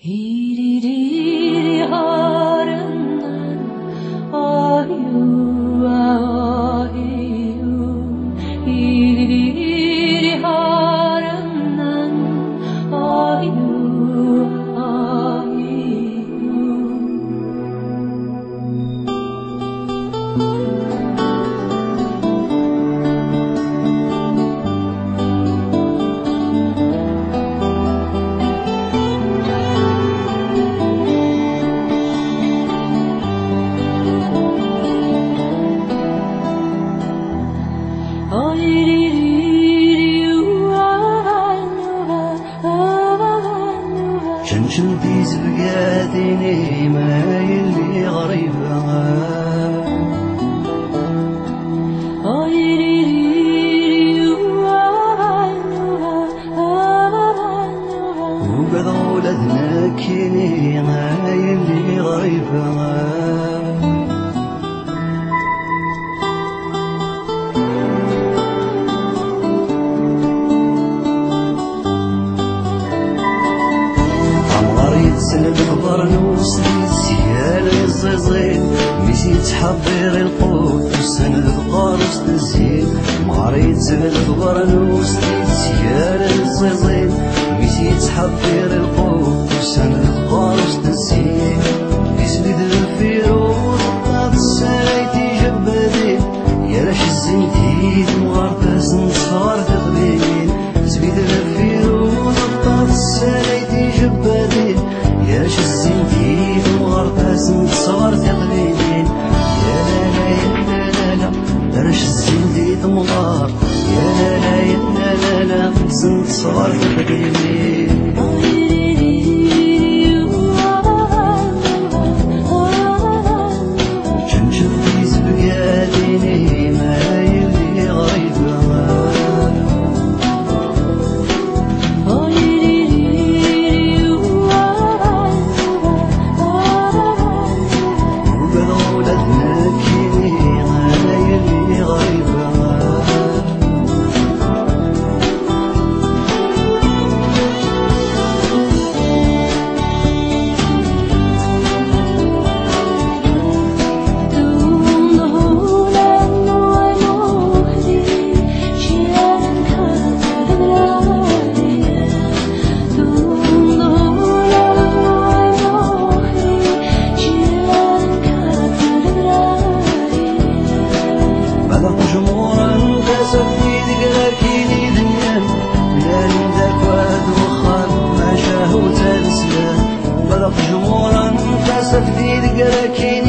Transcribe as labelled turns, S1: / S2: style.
S1: 이리리리 하는 날 아유 아유 이리리리 하는 날 아유 아
S2: شوفي تبقى ما يلي غريبة وقد غولتنا كيني ما يلي يتسلم برنوس سيال الزيزين مشي تحضير القوت وسند القارس تزين عمر يتسلم برنوس سيال الزيزين مشي تحضير وسند نصار تغلين يا لا لا يا لا لا راش الزنتيد مغار يا لا لا يا لا لا سنت صغار تغلين can't